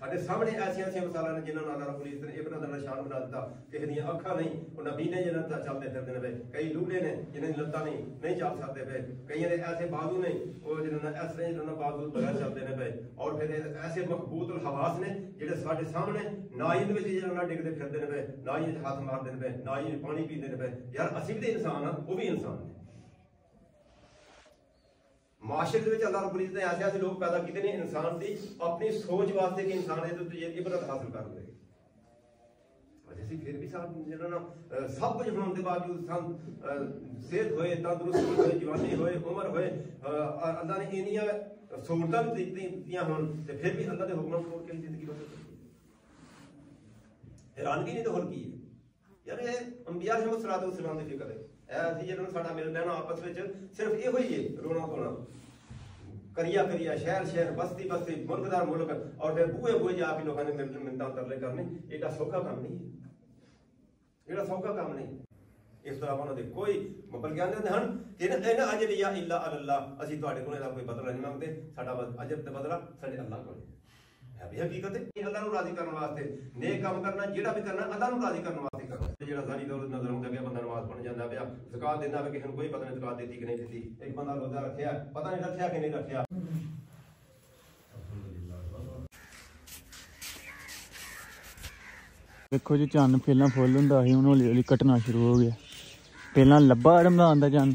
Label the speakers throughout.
Speaker 1: ਸਾਡੇ ਸਾਹਮਣੇ ਐਸੀਆਂ ਐਸੀਆਂ ਮਿਸਾਲਾਂ ਨੇ ਜਿਨ੍ਹਾਂ ਨਾਲ ਅਲੱਗ ਪੁਲਿਸ ਨੇ ਇਹਨਾਂ ਦਾ ਨਿਸ਼ਾਨ ਬਣਾ ਦਿੱਤਾ। ਕਿਸੇ ਦੀਆਂ ਅੱਖਾਂ ਨਹੀਂ ਉਹ ਨਬੀ ਨੇ ਜਿਹਨਾਂ ਦਾ ਚੱਲਦੇ ਫਿਰਦੇ ਨੇ ਵੇ। ਕਈ ਲੂਲੇ ਨੇ ਜਿਨ੍ਹਾਂ ਦੀ ਲੱਤਾਂ ਨਹੀਂ ਨਹੀਂ ਚੱਲ ਸਕਦੇ ਵੇ। ਕਈਆਂ ਦੇ ਐਸੇ ਬਾਜ਼ੂ ਨਹੀਂ, ਉਹ ਜਿਹਨਾਂ ਦਾ ਐਸੇ ਜਿਹਨਾਂ ਦਾ ਬਾਜ਼ੂ ਬਗੈਰ ਚੱਲਦੇ ਨੇ ਵੇ। ਔਰ ਫਿਰ ਐਸੇ ਮਖਬੂਤਲ ਹਵਾਸ ਨੇ ਜਿਹੜੇ ਸਾਡੇ ਸਾਹਮਣੇ ਨਾਈ ਦੇ ਵਿੱਚ ਜਿਹਨਾਂ ਨਾਲ ਡਿੱਗਦੇ ਫਿਰਦੇ ਨੇ ਵੇ ਨਾਈ ਹੱਥ ਮਾਰਦੇ ਨੇ ਵੇ ਨਾਈ ਪਾਣੀ ਪੀਂਦੇ ਨੇ ਵੇ। ਯਾਰ ਅਸੀਂ ਵੀ ਤੇ ਇਨਸਾਨ ਆ ਉਹ ਵੀ ਇਨਸਾਨ ਨੇ। ਮਾਸ਼ਰੇ ਦੇ ਵਿੱਚ ਅੱਲਾਹ ਰਬੁਲ ਇਜ਼ਤ ਨੇ ਐਸੇ ਐਸੇ ਲੋਕ ਪੈਦਾ ਕੀਤੇ ਨੇ ਇਨਸਾਨ ਦੀ ਆਪਣੀ ਸੋਚ ਵਾਸਤੇ ਕਿ ਇਨਸਾਨ ਇਹਦੇ ਉੱਤੇ ਇਹ ਇਬਰਤ ਹਾਸਲ ਕਰ ਲਵੇ ਅੱਜ ਅਸੀਂ ਫਿਰ ਵੀ ਸਾਹਿਬ ਜਿਹਨਾਂ ਨਾਲ ਅਹ, ਸਭ ਕੁਝ ਹੋਣ ਦੇ ਬਾਵਜੂਦ ਸੰ ਅਹ, ਸਿਹਤ ਹੋਏ ਤੰਦਰੁਸਤੀ ਹੋਏ ਜਵਾਨੀ ਹੋਏ ਉਮਰ ਹੋਏ ਅਹ, ਅ- ਅੱਲਾਹ ਨੇ ਇੰਨੀਆਂ ਸਹੂਲਤਾਂ ਵੀ ਦਿੱਤੀ- ਦਿੱਤੀਆਂ ਹੋਣ ਤੇ ਫਿਰ ਵੀ ਅੱਲਾਹ ਦੇ ਹੁਕਮਾਂ ਨੂੰ ਤੋੜ ਕੇ ਜ਼ਿੰਦਗੀ ਬਸਰ ਕਰਦੀ ਹੈ ਹੈਰਾਨਗੀ ਨਹੀਂ ਤਾਂ ਹੋਰ ਕੀ ਹੈ ਯਾਰ ਇਹ ਅੰਬੀਆ ਅਲੈਹਿਮ ਸਲਾਤੁ ਵਸਲਾਮ ਦੀ ਫਿਕਰ ਹੈ ਇਹ ਅਸੀਂ ਜਦੋਂ ਸਾਡਾ ਮਿਲ ਬਹਿਣਾ ਆਪਸ ਵਿੱਚ, ਸਿਰਫ ਇਹੋ ਹੀ ਹੈ, ਰੋਣਾ ਧੋਣਾ ਕਰੀਆ ਕਰੀਆ, ਸ਼ਹਿਰ ਸ਼ਹਿਰ, ਬਸਤੀ ਬਸਤੀ ਮੁਲਕਦਾਰ ਮੁਲਕ, ਔਰ ਫਿਰ ਬੂਏ ਬੂਏ ਜਾ ਕੇ ਲੋਕਾਂ ਨੇ ਮਿੰਟ ਤਰਲੇ ਕਰਨੇ। ਇਹਦਾ ਸੌਖਾ ਕੰਮ ਨਹੀਂ ਹੈ। ਇਹਦਾ ਸੌਖਾ ਕੰਮ ਨਹੀਂ। ਇਸ ਤਰ੍ਹਾਂ ਉਹਨਾਂ ਦੇ ਕੋਈ ਬਲਕਿ ਕਹਿੰਦੇ ਹਨ। ਕਿ ਇਹਨਾਂ ਇਹਨਾਂ ਅਜਰੀਆ ਇਲਾ ਅੱਲਾ ਅਸੀਂ ਤੁਹਾਡੇ ਕੋਲ ਇਹਦਾ ਕੋਈ ਬਦਲਾ ਨਹੀਂ ਮੰਗਦੇ। ਸਾਡਾ ਬਸ ਅਜਰ ਤੇ ਬਦਲਾ ਸਾਡੇ ਅੱਲਾ ਕੋਲ ਹੈ ਵੀ ਹਕੀਕਤ ਹੈ ਇਹ ਨੂੰ ਰਾਜ਼ੀ ਕਰਨ ਵਾਸਤੇ ਨੇਕ ਕੰਮ ਕਰਨਾ, ਜਿਹੜਾ ਵੀ ਕਰਨਾ ਅੱਲਾਹ ਨੂੰ ਰਾਜ਼ੀ ਕਰਨ ਵਾਸਤੇ ਕਰਨਾ। ਜਿਹੜਾ ਸਾਰੀ ਦੌਲਤ ਨਜ਼ਰ ਆਉਂਦਾ ਪਿਆ ਬੰਦਾ ਨਮਾਜ਼ ਪੜ੍ਹਨ ਜਾਂਦਾ ਪਿਆ, ਜ਼ਕਾਤ ਦਿੰਦਾ ਪਿਆ, ਕਿਸੇ ਨੂੰ ਕੋਈ ਪਤਾ ਨਹੀਂ ਜ਼ਕਾਤ ਦਿੱਤੀ ਕਿ ਨਹੀਂ ਦਿੱਤੀ। ਇੱਕ ਬੰਦਾ ਰੋਜ਼ਾ ਰੱਖਿਆ, ਪਤਾ ਨਹੀਂ ਰੱਖਿਆ ਕਿ ਨਹੀਂ ਰੱਖਿਆ।
Speaker 2: ਵੇਖੋ ਜੀ, ਚੰਨ ਪਹਿਲਾਂ ਫੁੱਲ ਹੁੰਦਾ ਸੀ, ਹੁਣ ਹੌਲੀ ਹੌਲੀ ਘਟਣਾ ਸ਼ੁਰੂ ਹੋ ਗਿਆ। ਪਹਿਲਾਂ ਲੱਭਾ ਰਮਦਾਨ ਦਾ ਚੰਨ,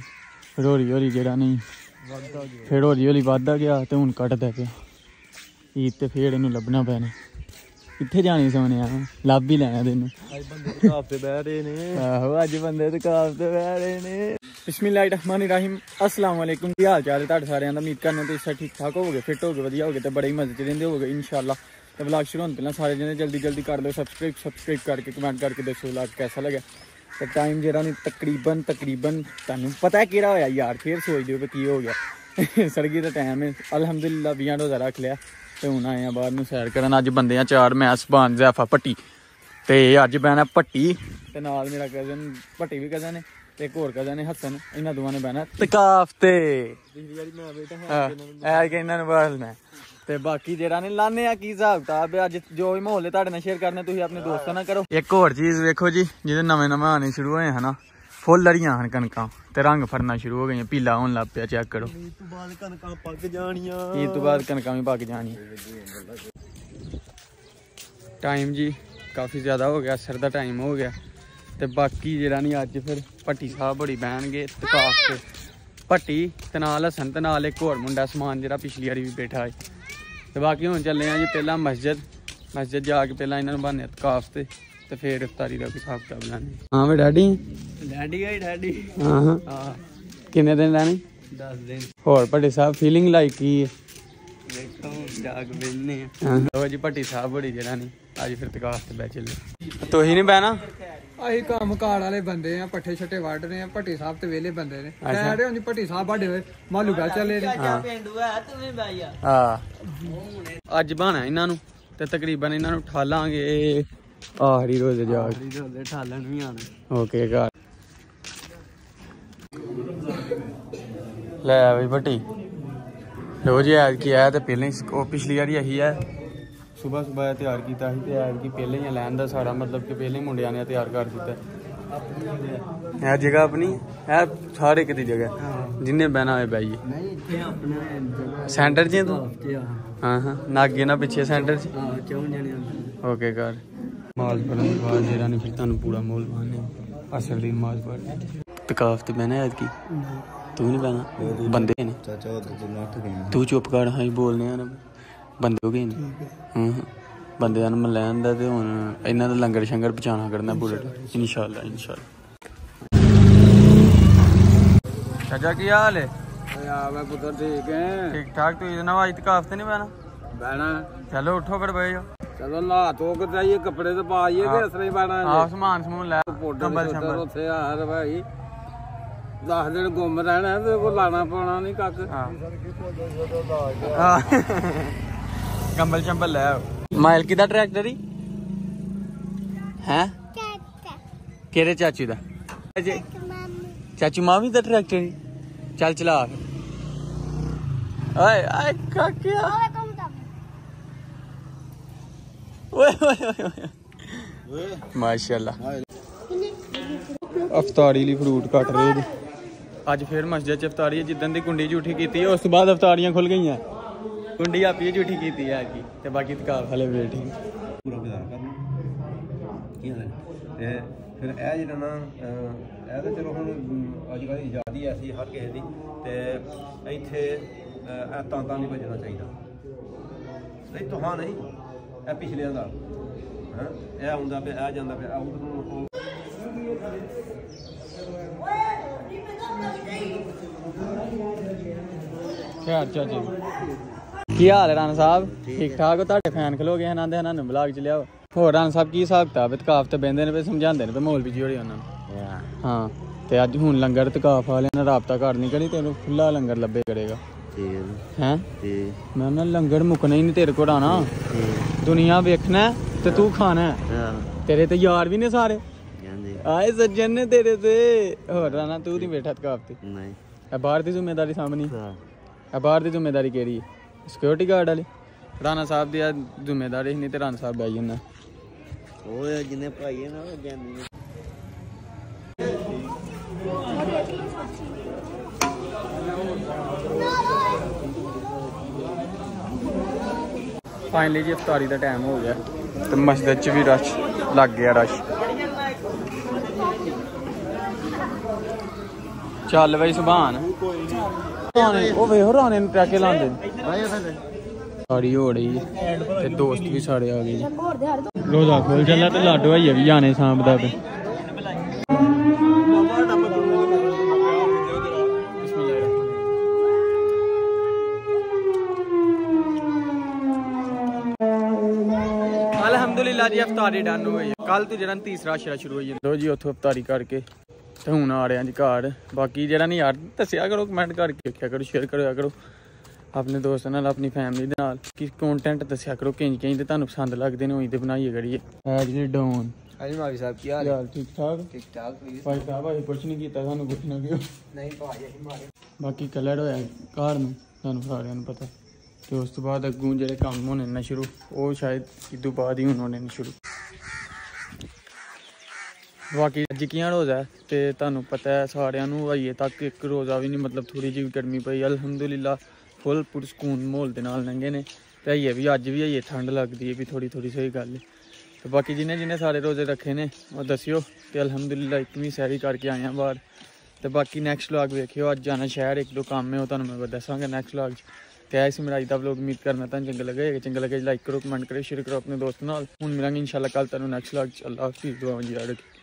Speaker 2: ਫਿਰ ਹੌਲੀ ਹੌਲੀ ਜਿਹੜਾ ਨਹੀਂ, ਫਿਰ ਹੌਲੀ ਹੌਲੀ ਵੱਧਦਾ ਗਿਆ ਤੇ ਹੁਣ ਘਟਦਾ ਪਿਆ। ਈਦ ਤੇ ਫੇਰ ਇਹਨੂੰ ਲੱਭਣਾ ਪੈਣਾ। ਕਿੱਥੇ ਜਾਣੀ ਸੋਨਿਆ ਲੱਭ ਹੀ ਲੈਣਾ ਤੈਨੂੰ।
Speaker 3: ਅੱਜ ਬੰਦੇ ਦੁਕਾਨ ਤੇ ਬਹਿ ਰਹੇ ਨੇ।
Speaker 2: ਆਹੋ ਅੱਜ ਬੰਦੇ ਦੁਕਾਨ ਤੇ ਬਹਿ ਰਹੇ ਨੇ। ਅਸਲਾਮ ਵਾਲੇਕੁਮ ਕੀ ਹਾਲ ਚਾਲ ਹੈ ਤੁਹਾਡੇ ਸਾਰਿਆਂ ਦਾ? ਉਮੀਦ ਕਰਨਾ ਤੁਸੀਂ ਸਾਰੇ ਠੀਕ ਠਾਕ ਹੋਵੋਗੇ ਫਿੱਟ ਹੋਵੋਗੇ ਵਧੀਆ ਹੋਵੋਗੇ ਤੇ ਬੜੇ ਹੀ ਮਜ਼ੇ ਚ ਰਹਿੰਦੇ ਹੋਵੋਗੇ ਇਨਸ਼ਾਅੱਲਾ। ਤੇ ਵਲੌਗ ਸ਼ੁਰੂ ਹੋਣ ਤੋਂ ਪਹਿਲਾਂ ਸਾਰੇ ਜਣੇ ਜਲਦੀ ਜਲਦੀ ਕਰ ਦਿਓ ਸਬਸਕ੍ਰਾਈਬ ਸਬਸਕ੍ਰਾਈਬ ਕਰਕੇ ਕਮੈਂਟ ਕਰਕੇ ਦੱਸੋ ਵਲੌਗ ਕਿਹਦਾ ਲੱਗਿਆ। ਤੇ ਟਾਈਮ ਜਿਹੜਾ ਨਹੀਂ ਤਕਰੀਬਨ ਤਕਰੀਬਨ ਤੁਹਾਨੂੰ ਪਤਾ ਹੈ ਕਿਹੜਾ ਹੋਇਆ? ਯਾਰ ਫੇਰ ਸੋਚਦੇ ਹੋ ਵੀ ਕੀ ਹੋ ਗਿਆ। ਸਰਗੀ ਦਾ ਟਾਈਮ ਹੈ। ਅਲਹਮਦੁਲਿਲਾ ਵੀਆਂ ਰੋਜ਼ਾ ਰੱਖ ਲਿਆ। ਤੇ ਹੁਣ ਆਏ ਆ ਬਾਹਰ ਨੂੰ ਸੈਰ ਕਰਨ। ਅੱਜ ਬੰਦੇ ਆ ਚਾਰ ਮੈਂ ਸਬਾਨ ਜ਼ੈਫਾ ਪੱਟੀ ਤੇ ਅੱਜ ਬਹਿਣਾ ਭੱਟੀ ਤੇ ਨਾਲ ਮੇਰਾ ਕਜ਼ਨ ਭੱਟੀ ਵੀ ਕਜ਼ਨ ਹੈ ਤੇ ਇੱਕ ਹੋਰ ਕਜ਼ਨ ਹੈ ਹਸਨ ਇਹਨਾਂ ਦੋਵਾਂ ਨੇ ਬਹਿਣਾ। ਤਕਾਫ ਤੇ। ਐ ਕਿ ਇਹਨਾਂ ਨੂੰ ਬੋਲਣਾ ਤੇ ਬਾਕੀ ਜਿਹੜਾ ਨੇ ਲਾਣੇ ਆ ਕੀ ਹਿਸਾਬ ਕਿਤਾਬ ਅੱਜ ਜੋ ਵੀ ਮਾਹੌਲ ਹੈ ਤੁਹਾਡੇ ਨਾਲ ਸ਼ੇਅਰ ਕਰਨਾ ਤੁਸੀਂ ਆਪਣੇ ਦੋਸਤਾਂ ਨਾਲ ਕਰੋ। ਇੱਕ ਹੋਰ ਚੀਜ਼ ਵੇਖੋ ਜੀ ਜਿਹਦੇ ਨਵੇਂ ਨਵੇਂ ਆਣੇ ਸ਼ੁਰੂ ਹੋਏ ਹਨਾ? ਫੁੱਲ ਲੜੀਆਂ ਹਨ ਕਣਕਾਂ ਤੇ ਰੰਗ ਫੜਨਾ ਸ਼ੁਰੂ ਹੋ ਗਈਆਂ ਪੀਲਾ ਹੋਣ ਲੱਗ ਪਿਆ ਚੈੱਕ ਕਰੋ
Speaker 3: ਇਸ ਤੋਂ ਬਾਅਦ ਕਣਕਾਂ ਪੱਕ ਜਾਣੀਆਂ
Speaker 2: ਈਦ ਤੋਂ ਬਾਅਦ ਕਣਕਾਂ ਵੀ ਪੱਕ ਜਾਣੀਆਂ ਟਾਈਮ ਜੀ ਕਾਫੀ ਜ਼ਿਆਦਾ ਹੋ ਗਿਆ ਸਿਰ ਦਾ ਟਾਈਮ ਹੋ ਗਿਆ ਤੇ ਬਾਕੀ ਜਿਹੜਾ ਨਹੀਂ ਅੱਜ ਫਿਰ ਭੱਟੀ ਸਾਹਿਬ ਬੜੀ ਬਹਿਣਗੇ ਤਕਾਫ ਤੇ ਭੱਟੀ ਤੇ ਨਾਲ ਹਸਨ ਤੇ ਨਾਲ ਇੱਕ ਹੋਰ ਮੁੰਡਾ ਸਮਾਨ ਜਿਹੜਾ ਪਿਛਲੀ ਵਾਰੀ ਵੀ ਬੈਠਾ ਹੈ ਤੇ ਬਾਕੀ ਹੁਣ ਚੱਲੇ ਆ ਜੀ ਪਹਿਲਾਂ ਮਸਜਿਦ ਮਸਜਿਦ ਜਾ ਕੇ ਪਹਿਲਾਂ ਇਹਨਾਂ ਨੂੰ ਬੰਨ੍ਹਿਆ ਤਕਾਫ ਤੇ ਤੇ ਫਿਰ ਇਫਤਾਰੀ ਦਾ ਵੀ ਹਿਸਾਬ ਕਿਤਾਬ ਲੈਣੇ ਹਾਂ। ਵੇ ਡੈਡੀ?
Speaker 3: ਡੈਡੀ ਗਈ ਡੈਡੀ।
Speaker 2: ਹਾਂ ਹਾਂ।
Speaker 3: ਹਾਂ।
Speaker 2: ਕਿੰਨੇ ਦਿਨ ਲੈਣੇ
Speaker 3: 10 ਦਿਨ।
Speaker 2: ਹੋਰ ਭੱਟੀ ਸਾਹਿਬ ਫੀਲਿੰਗ ਲਾਈਕ ਕੀ ਹੈ?
Speaker 3: ਵੇਖੋ ਜਾ ਕੇ ਬੈਠਨੇ ਆ
Speaker 2: ਹਾਂ। ਲੋ ਜੀ ਭੱਟੀ ਸਾਹਿਬ ਬੜੀ ਜਿਹੜਾ ਨਹੀਂ ਅੱਜ ਫਿਰ ਤਕਾਫ ਤੇ ਬੈ ਚੱਲੇ। ਤੁਸੀਂ ਨਹੀਂ ਬਹਿਣਾ?
Speaker 4: ਅਸੀਂ ਕੰਮ ਕਾਰ ਵਾਲੇ ਬੰਦੇ ਆ ਪੱਠੇ ਛੱਟੇ ਵੱਢਦੇ ਆ ਭੱਟੀ ਸਾਹਿਬ ਤੇ ਵਿਹਲੇ ਬੰਦੇ ਨੇ। ਹੁੰਦੀ ਭੱਟੀ ਸਾਹਿਬ ਹੋਏ ਚੱਲੇ ਨੇ।
Speaker 2: ਹਾਂ। ਅੱਜ ਬਣਾ ਇਹਨਾਂ ਨੂੰ ਤੇ ਤਕਰੀਬਨ ਇਹਨਾਂ ਨੂੰ ਠਾਲਾਂਗੇ ਆਖਰੀ ਰੋਜ਼ ਜਾ।
Speaker 3: ਆਖਰੀ ਰੋਲੇ ਠਾਲਣ ਵੀ ਆਣਾ
Speaker 2: ਓਕੇ ਘਰ। ਲੈ ਬਈ ਭੱਟੀ ਲੋ ਜੀ ਐਦ ਕੀ ਆਇਆ ਤੇ ਪਹਿਲਾਂ ਹੀ ਉਹ ਪਿਛਲੀ ਵਾਰੀ ਇਹੀ ਹੈ ਸਵੇਰ ਸਵੇਰ ਤਿਆਰ ਕੀਤਾ ਸੀ ਤੇ ਐਦ ਕੀ ਪਹਿਲਾਂ ਹੀ ਲੈਣ ਦਾ ਸਾਰਾ ਮਤਲਬ ਕਿ ਪਹਿਲਾਂ ਹੀ ਮੁੰਡਿਆਂ ਨੇ ਤਿਆਰ ਕਰ ਦਿੱਤਾ। ਇਹ ਜਗ੍ਹਾ ਆਪਣੀ ਹੈ ਸਾਰੇ ਕਿਤੇ ਜਗ੍ਹਾ। ਜਿੰਨੇ ਬਹਿਣਾ ਹੋਏ ਬਹਿਈਏ
Speaker 3: ਨਹੀਂ ਇੱਥੇ ਆਪਣੇ
Speaker 2: ਸੈਂਟਰ 'ਚ ਹੈ ਤੂੰ? ਹਾਂ ਹਾਂ ਨਾ ਅੱਗੇ ਨਾ ਪਿੱਛੇ ਸੈਂਟਰ 'ਚ?
Speaker 3: ਹਾਂ ਚੌਂ ਜਣੇ ਆਉਂਦੇ
Speaker 2: ਓਕੇ ਕਰ ਮਾਲ ਪੜਨ ਤੋਂ ਬਾਅਦ ਜਿਹੜਾ ਨਹੀਂ ਫਿਰ ਤੁਹਾਨੂੰ ਪੂਰਾ ਮੋਲ ਬਾਣੇ ਅਸਰ ਦੀ ਨਮਾਜ਼ ਪੜ੍ਹ ਤਕਾਫ ਤੇ ਬਹਿਣਾ ਐਤ ਕੀ ਤੂੰ ਨਹੀਂ ਬਹਿਣਾ? ਬੰਦੇ ਨੇ।
Speaker 3: ਚਾਚਾ ਉਹ ਤੂੰ ਨੱਠ ਗਿਆ
Speaker 2: ਤੂੰ ਚੁੱਪ ਕਰ ਹਾਂ ਹੀ ਬੋਲਨੇ ਆ ਨਾ। ਬੰਦੇ ਹੋ ਗਏ ਨੇ। ਹਾਂ। ਹਾਂ ਬੰਦਿਆਂ ਨੂੰ ਮੈਂ ਲੈਣ ਦਾ ਤੇ ਹੁਣ ਇਹਨਾਂ ਦਾ ਲੰਗਰ ਸ਼ੰਗਰ ਪਹੁੰਚਾਉਣਾ ਕਰਨਾ ਬੁਲਟ। ਇਨਸ਼ਾਅੱਲਾ ਇਨਸ਼ਾਅੱਲਾ। ਚਾਚਾ ਕੀ ਹਾਲ ਹੈ
Speaker 4: ਆ ਮੈਂ ਪੁੱਤਰ ਠੀਕ ਹੈ।
Speaker 2: ਠੀਕ ਠਾਕ ਤੂੰ ਇਹਦੇ ਨਾਲ ਇਤਕਾਫ ਤੇ ਨਹੀਂ ਬਹਿਣਾ?
Speaker 4: ਬਹਿਣਾ।
Speaker 2: ਚਲੋ ਉੱਠੋ ਫਿਰ ਬਹਿ ਜਾਓ।
Speaker 4: ਚਲੋ ਨਹਾ ਧੋ ਕੇ ਜਾਈਏ ਕੱਪੜੇ ਤੇ ਪਾਈਏ ਤੇ ਅਸਰੇ ਹੀ ਬਹਿਣਾ
Speaker 2: ਆਹ ਸਮਾਨ ਸਮੂਨ ਲੈ ਕੰਬਲ ਸ਼ੰਬਲ
Speaker 4: ਉੱਥੇ ਹਾਰ ਭਾਈ 10 ਦਿਨ ਗੁੰਮ ਰਹਿਣਾ ਤੇ ਕੋ ਲਾਣਾ ਪਾਉਣਾ ਨਹੀਂ ਕੱਖ।
Speaker 2: ਹਾਂ। ਕੰਬਲ ਚੰਬਲ ਲੈ ਮਾਈਲ ਕਿਦਾ ਟਰੈਕਟਰ ਹੀ ਹੈ? ਕਿਹੜੇ ਚਾਚੂ ਦਾ? ਚਾਚੂ ਮਾਮੀ ਦਾ ਟਰੈਕਟਰ ਹੀ ਚੱਲ ਚਲਾ। ਆਏ ਆਏ ਕਾਕਿਆ। ਓਏ ਓਏ ਓਏ ਓਏ ਮਾਸ਼ਾਅੱਲਾ। ਅਫਤਾਰੀ ਲਈ ਫਰੂਟ ਕੱਟ ਰਹੇ ਜੀ। ਅੱਜ ਫੇਰ ਮਸਜਿਦ ਚ ਅਫਤਾਰੀ ਹੈ ਜਿੱਦਣ ਦੀ ਕੁੰਡੀ ਝੂਠੀ ਕੀਤੀ ਉਸ ਤੋਂ ਬਾਅਦ ਅਫਤਾਰੀਆਂ ਖੁੱਲ ਗਈਆਂ। ਕੁੰਡੀ ਆਪੀ ਝੂਠੀ ਕੀਤੀ ਹੈ ਕੀ ਤੇ ਬਾਕੀ ਤਕਾਫ ਹਲੇ ਵੇਟ ਹੀ।
Speaker 1: ਪੂਰਾ ਗੁਜ਼ਾਰ ਕਰਨਾ ਕੀ ਹਾਲ ਹੈ? ਤੇ ਫਿਰ ਇਹ ਜਿਹੜਾ ਨਾ ਇਹ ਤਾਂ ਚਲੋ ਹੁਣ ਅੱਜ ਕੱਲ੍ਹ ਆਜ਼ਾਦੀ ਐਸੀ ਹਰ ਕਿਸੇ ਦੀ ਤੇ ਇੱਥੇ ਅਹ, ਇਹ ਤਾਂ ਤਾਂ ਨਹੀਂ ਭੱਜਣਾ ਚਾਹੀਦਾ। ਨਹੀਂ ਤੁਹਾਂ ਨਹੀਂ। ਇਹ ਪਿਛਲਿਆਂ ਦਾ। ਹਾਂ? ਇਹ ਆਉਂਦਾ ਪਿਆ ਇਹ ਜਾਂਦਾ ਪਿਆ ਉਧਰ ਨੂੰ ਉਹ
Speaker 2: ਖੈਰ ਚਾਚੀ ਕੀ ਹਾਲ ਹੈ ਰਾਣਾ ਸਾਹਿਬ? ਠੀਕ ਠਾਕ ਹੋ? ਤੁਹਾਡੇ ਫੈਨ ਖਲੋ ਗਏ ਇਹਨਾਂ ਦੇ ਇਹਨਾਂ ਨੂੰ ਬਲੌਗ ਚ ਲਿਆਓ। ਹੋਰ ਰਾਣਾ ਸਾਹਿਬ ਕੀ ਹਿਸਾਬ ਕਿਤਾਬ ਹੈ? ਤਕਾਫ ਤੇ ਬਹਿੰਦੇ ਨੇ ਵੀ ਸਮਝਾਉਂਦੇ ਨੇ ਵੀ ਮੌਲਵੀ ਜੀ ਹੋਰੀ ਉਹਨਾਂ ਨੂੰ। ਹਾਂ ਤੇ ਅੱਜ ਹੁਣ ਲੰਗਰ ਤਕਾਫ ਵਾਲਿਆਂ ਨਾਲ ਰਾਬਤਾ ਕਰਨੀ ਕਰੀ ਤੈਨੂੰ ਖੁੱਲਾ ਲੰਗਰ ਲੱਭੇ ਕਰੇਗਾ। ਹੈ?
Speaker 3: ਤੇ
Speaker 2: ਮੈਂ ਨਾ ਲੰਗਰ ਮੁੱਕਣਾ ਹੀ ਨਹੀਂ ਤੇਰੇ ਕੋਲ ਆਣਾ ਦੁਨੀਆ ਵੇਖਣਾ ਹੈ ਤੇ ਤੂੰ ਖਾਣਾ ਹੈ।
Speaker 3: ਹਾਂ
Speaker 2: ਤੇਰੇ ਤੇ ਯਾਰ ਵੀ ਨੇ ਸਾਰੇ
Speaker 3: ਜਾਂਦੇ
Speaker 2: ਆਏ ਸੱਜਣ ਨੇ ਤੇਰੇ ਤੇ ਹੋਰ ਰਾਣਾ ਤੂੰ ਨਹੀਂ ਬੈਠਾ ਤਕਾਫ ਤੇ
Speaker 3: ਨਹੀਂ
Speaker 2: ਇਹ ਬਾਹਰ ਦੀ ਜ਼ਿੰਮੇਵਾਰੀ ਸਾਹਮਣੀ
Speaker 3: ਹਾਂ
Speaker 2: ਇਹ ਬਾਹਰ ਦੀ ਜ਼ਿੰਮੇਵਾਰੀ ਕਿਹੜੀ ਹੈ ਸਿਕਿਉਰਿਟੀ ਗਾਰਡ ਵਾਲੀ ਰਾਣਾ ਸਾਹਿਬ ਦੀ ਆ ਜ਼ਿੰਮੇਵਾਰੀ ਨਹੀਂ ਤੇ ਰਾਣਾ ਸਾਹਿਬ ਬੈ ਜਾਂਦਾ
Speaker 3: ਉਹ ਜਿਹਨੇ ਭਾਈ ਹੈ ਨਾ ਉਹ ਜਾਂਦੇ
Speaker 2: ਫਾਈਨਲੀ ਜੀ ਇਫਤਾਰੀ ਦਾ ਟਾਈਮ ਹੋ ਗਿਆ। ਤੇ ਮਸਜਿਦ 'ਚ ਵੀ ਰਸ਼ ਲੱਗ ਗਿਆ ਰਸ਼। ਚੱਲ ਬਈ ਸੁਭਾਨ। ਉਹ ਵੇਖੋ ਰਾਣੇ ਨੂੰ ਟਰੈਕੇ ਲਾਉਂਦੇ ਸਾਰੀ ਹੋ ਰਹੀ ਹੈ ਤੇ ਦੋਸਤ ਵੀ ਸਾਰੇ ਆ ਗਏ ਜੀ। ਰੋਜ਼ਾ ਖੋਲ ਚੱਲਾ ਤੇ ਲਾਡੋ ਭਾਈ ਵੀ ਜਾਣੇ ਸਾਂਭਦਾ ਪਏ ਅਲਹਮਦੁਲਿਲਾ ਜੀ ਅਫਤਾਰੀ ਡਨ ਹੋਈ ਕੱਲ ਤੋਂ ਜਿਹੜਾ ਤੀਸਰਾ ਅਸ਼ਰਾ ਸ਼ੁਰੂ ਹੋਈ ਜਾਂਦਾ। ਜੀ ਉੱਥੋਂ ਅਫਤਾਰੀ ਕਰਕੇ ਤੇ ਹੁਣ ਆ ਰਹੇ ਹਾਂ ਜੀ ਘਰ। ਬਾਕੀ ਜਿਹੜਾ ਨਹੀਂ ਯਾਰ ਦੱਸਿਆ ਕਰੋ ਕਮੈਂਟ ਕਰਕੇ ਦੇਖਿਆ ਕਰੋ ਸ਼ੇਅਰ ਕਰਿਆ ਕਰੋ। ਆਪਣੇ ਦੋਸਤਾਂ ਨਾਲ ਆਪਣੀ ਫੈਮਿਲੀ ਦੇ ਨਾਲ। ਕਿ ਕੰਟੈਂਟ ਦੱਸਿਆ ਕਰੋ ਕਿੰਜ ਕਿੰਜ ਤੇ ਤੁਹਾਨੂੰ ਪਸੰਦ ਲੱਗਦੇ ਨੇ ਉਹੀ ਤੇ ਬਣਾਈਏ ਕਰੀਏ। ਐ ਜੀ ਡਾਊਨ
Speaker 3: ਹਾਂਜੀ ਮਾਵੀ ਸਾਹਿਬ ਕੀ ਹਾਲ
Speaker 2: ਯਾਰ ਠੀਕ ਠਾਕ?
Speaker 3: ਠੀਕ ਠਾਕ
Speaker 2: ਭਾਈ ਸਾਹਿਬ ਆਏ ਕੁਛ ਨਹੀਂ ਕੀਤਾ ਸਾਨੂੰ ਕੁਛ ਨਾ ਕਿਉਂ
Speaker 3: ਨਹੀਂ ਭਾਈ ਅਸੀਂ ਮਾਰੇ।
Speaker 2: ਬਾਕੀ ਕਲਰ ਹੋਇਆ ਕਾਰ ਨੂੰ ਤੁਹਾਨੂੰ ਸਾਰਿਆਂ ਨੂੰ ਪਤਾ। ਤੇ ਉਸ ਤੋਂ ਬਾਅਦ ਅੱਗੋਂ ਜਿਹੜੇ ਕੰਮ ਹੋਣੇ ਨੇ ਸ਼ੁਰੂ, ਉਹ ਸ਼ਾਇਦ ਇਦੋਂ ਬਾਅਦ ਹੀ ਹੁਣ ਹੋਣੇ ਨੇ ਸ਼ੁਰੂ। ਬਾਕੀ ਅੱਜ ਕੀਆਂ ਰੋਜ਼ਾ ਹੈ? ਤੇ ਤੁਹਾਨੂੰ ਪਤਾ ਹੈ ਸਾਰਿਆਂ ਨੂੰ ਹਜੇ ਤੱਕ ਇੱਕ ਰੋਜ਼ਾ ਵੀ ਨਹੀਂ, ਮਤਲਬ ਥੋੜੀ ਜਿਹੀ ਗਰਮੀ ਪਈ। ਅਲਹਮਦੁਲਿਲਾ ਫੁੱਲ ਪੁਰਸਕੂਨ ਮਾਹੌਲ ਦੇ ਨਾਲ ਲੰਘੇ ਨੇ। ਤੇ ਹਜੇ ਵੀ, ਅੱਜ ਵੀ ਹਜੇ ਠੰਡ ਲੱਗਦੀ ਹੈ ਵੀ ਥੋੜੀ ਥੋੜੀ ਸਹੀ ਗੱਲ ਹੈ। ਤੇ ਬਾਕੀ ਜਿਹਨੇ ਜਿਹਨੇ ਸਾਰੇ ਰੋਜ਼ੇ ਰੱਖੇ ਨੇ, ਉਹ ਦੱਸਿਓ ਤੇ ਅਲਹਮਦੁਲਿਲਾ ਇੱਕਵੀਂ ਸੈਰੀ ਕਰਕੇ ਆਏ ਹਾਂ ਬਾਹਰ। ਤੇ ਬਾਕੀ ਨੈਕਸਟ ਵਲੌਗ ਵੇਖਿਓ, ਅੱਜ ਜਾਣਾ ਸ਼ਹਿਰ, ਇੱਕ ਦੋ ਕੰਮ ਹੈ, ਉਹ ਤੁਹਾਨੂੰ ਮੈਂ ਦੱਸਾਂਗਾ ਨੈਕਸਟ ਵਲੌਗ 'ਚ। ਤੇ ਐ ਸੀ ਮੇਰਾ ਅੱਜ ਦਾ ਵਲੌਗ ਉਮੀਦ ਕਰਨਾ, ਤੁਹਾਨੂੰ ਚੰਗਾ ਲੱਗੇਗਾ। ਜੇ ਚੰਗਾ ਲੱਗੇ ਲਾਈਕ ਕਰੋ ਕਮੈਂਟ ਕਰੋ ਸ਼ੇਅਰ ਕਰੋ ਆਪਣੇ ਦੋਸਤ ਨਾਲ। ਹੁਣ ਮਿਲਾਂਗੇ ਇਨਸ਼ਾਅੱਲਾ ਕੱਲ ਤੁਹਾਨੂੰ ਨੈਕਸਟ ਵਲੌਗ 'ਚ। ਅੱਲਾਹ ਹਾਫਿਜ਼ ਦੁਆਵਾਂ ਜੀ ਰੱਖੇ।